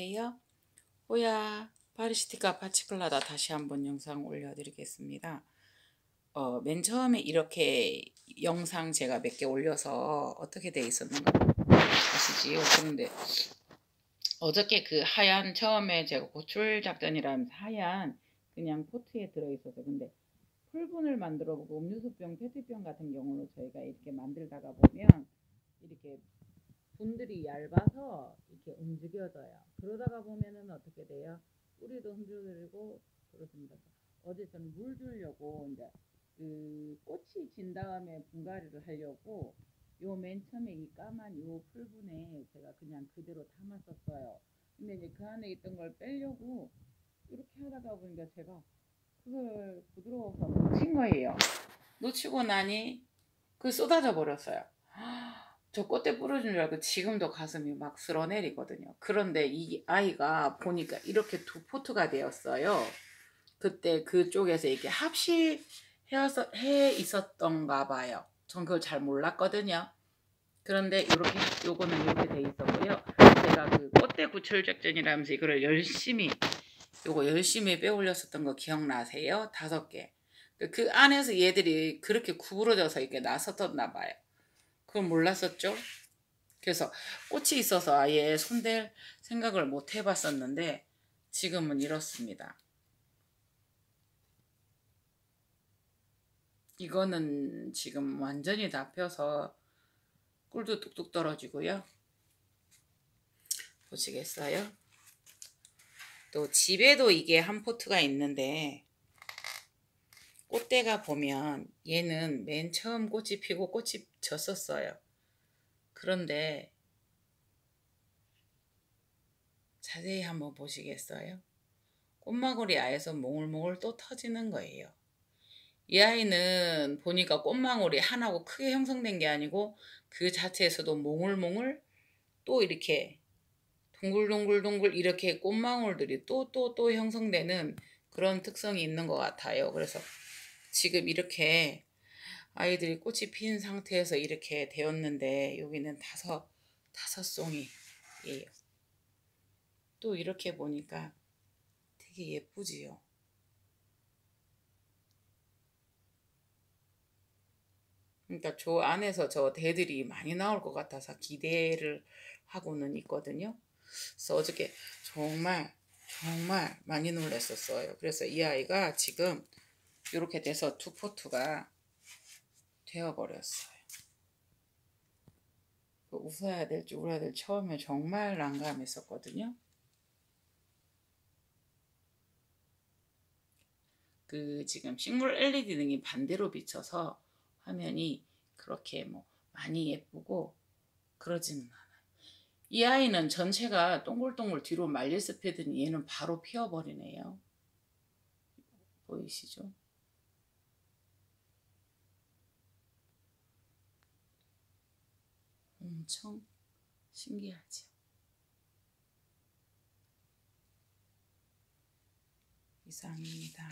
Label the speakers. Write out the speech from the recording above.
Speaker 1: 안녕하세요. 호야 파리시티카 파치클라다 다시 한번 영상 올려드리겠습니다. 어, 맨 처음에 이렇게 영상 제가 몇 개 올려서 어떻게 돼 있었는가 아시지요? 그런데 어저께 그 하얀 처음에 제가 고출 작전이라면서 하얀 그냥 포트에 들어있어서 근데 풀분을 만들어 보고 음료수병, 페트병 같은 경우는 저희가 이렇게 만들다가 보면 이렇게 분들이 얇아서 이렇게 움직여져요. 그러다가 보면은 어떻게 돼요? 뿌리도 흔들리고 그렇습니다. 어제 저는 물 주려고 이제 그 꽃이 진 다음에 분갈이를 하려고 요 맨 처음에 이 까만 요 풀분에 제가 그냥 그대로 담았었어요. 근데 이제 그 안에 있던 걸 빼려고 이렇게 하다가 보니까 제가 그걸 부드러워서 놓친 거예요. 놓치고 나니 그 쏟아져 버렸어요. 저 꽃대 뿌려준 줄 알고 지금도 가슴이 막 쓸어내리거든요. 그런데 이 아이가 보니까 이렇게 두 포트가 되었어요. 그때 그쪽에서 이게 합실해서 해 있었던가 봐요. 전 그걸 잘 몰랐거든요. 그런데 이렇게 요거는 이렇게 돼 있었고요. 제가 그 꽃대 구출 작전이라면서 이거를 열심히 요거 열심히 빼올렸었던 거 기억나세요? 다섯 개. 그 안에서 얘들이 그렇게 구부러져서 이렇게 나섰었나 봐요. 그걸 몰랐었죠. 그래서 꽃이 있어서 아예 손댈 생각을 못 해봤었는데 지금은 이렇습니다. 이거는 지금 완전히 다 펴서 꿀도 뚝뚝 떨어지고요. 보시겠어요? 또 집에도 이게 한 포트가 있는데 꽃대가 보면 얘는 맨 처음 꽃이 피고 꽃이 졌었어요. 그런데 자세히 한번 보시겠어요? 꽃망울이 아에서 몽울몽울 또 터지는 거예요. 이 아이는 보니까 꽃망울이 하나고 크게 형성된 게 아니고 그 자체에서도 몽울몽울 또 이렇게 동글동글동글 이렇게 꽃망울들이 또 또 또 형성되는 그런 특성이 있는 것 같아요. 그래서 지금 이렇게 아이들이 꽃이 핀 상태에서 이렇게 되었는데 여기는 다섯 다섯 송이예요. 또 이렇게 보니까 되게 예쁘지요. 그러니까 저 안에서 저 대들이 많이 나올 것 같아서 기대를 하고는 있거든요. 그래서 어저께 정말 정말 많이 놀랐었어요. 그래서 이 아이가 지금 이렇게 돼서 투포트가 되어버렸어요. 그 웃어야 될지 울어야 될지 처음에 정말 난감했었거든요. 그 지금 식물 LED 등이 반대로 비쳐서 화면이 그렇게 뭐 많이 예쁘고 그러지는 않아요. 이 아이는 전체가 동글동글 뒤로 말렸을 패더니 얘는 바로 피어버리네요. 보이시죠? 엄청 신기하죠. 이상입니다.